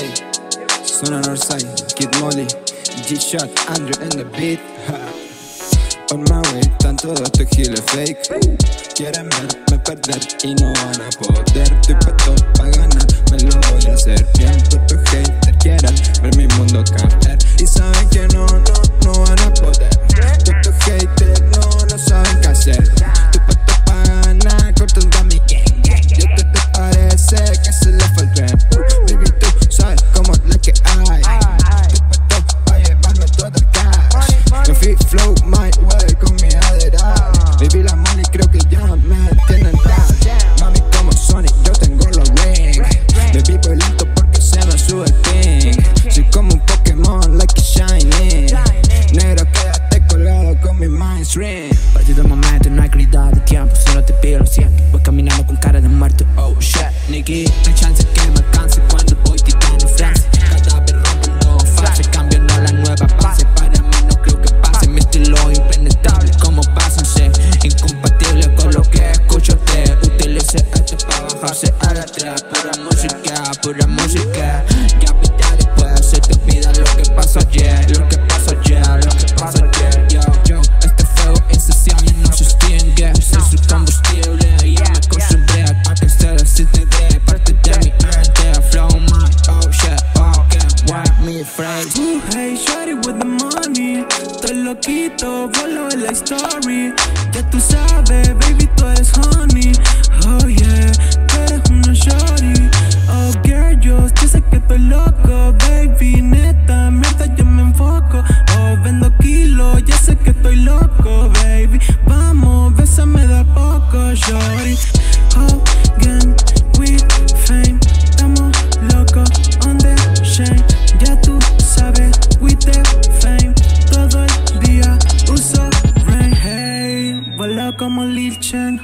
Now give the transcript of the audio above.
Zona Northside, Kid Molly, G-Shot, Andrew and the beat. On my way, están todos estos giles fake. Quieren verme perder y no van a poder. Estoy puesto para ganar, me lo voy a hacer bien. My way con mi adera. Baby, la money creo que ya me tienen down. Mami, como Sonic, yo tengo los rings. Baby, voy lento porque se me sube el ping. Soy como un Pokémon, like a shiny. Negro, quédate colgado con mi mainstream. Partido el momento, no hay calidad de tiempo, solo te pido lo siento. Voy caminando con cara de muerto, oh shit, Nicky. A la atrás. Pura música, pura música. Ya pita después, se te olvida lo que pasó ayer, lo que pasó ayer, lo que pasó ayer. Yo, yo, este fuego insaciable no se extingue. Soy su combustible, ya me acostumbré a que se desintegre. Parte de mi mente, flow my, oh shit, oh, wipe me phrase. Ooh, hey, shorty with the money. Estoy loquito, follow la story. Ya tú sabes, baby, tú eres honey. Loco, baby, neta, mierda, yo me enfoco. Oh, vendo kilos, ya sé que estoy loco, baby. Vamos, bésame de a poco, shorty. Again, with fame, estamos locos on the shame. Ya tú sabes, with the fame, todo el día uso rain. Hey, vuelo como Lil Chen.